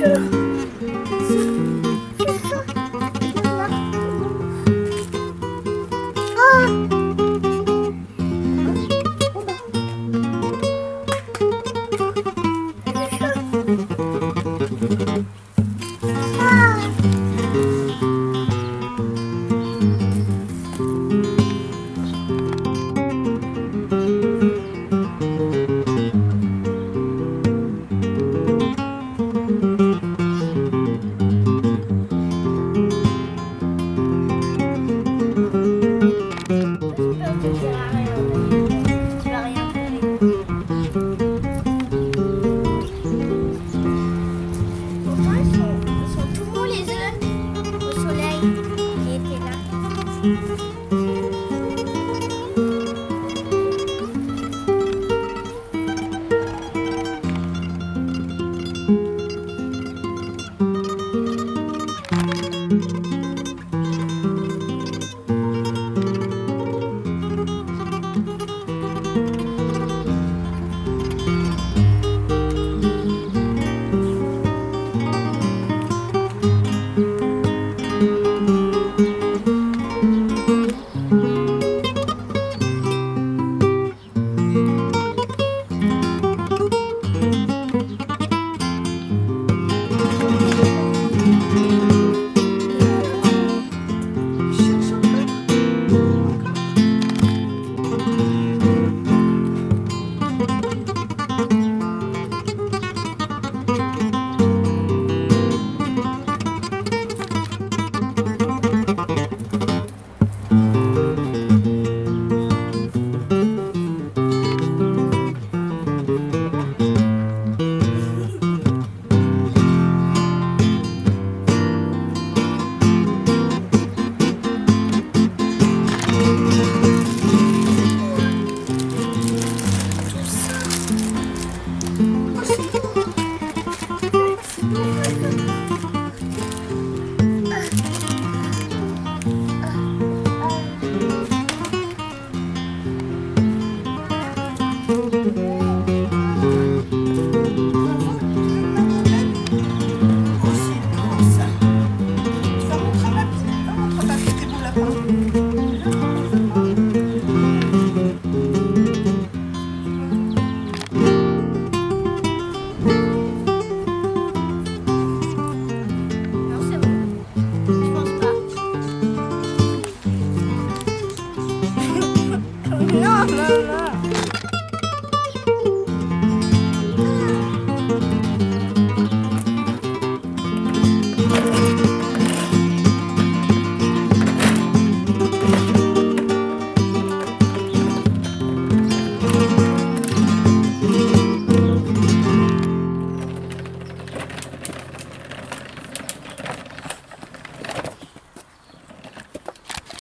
You.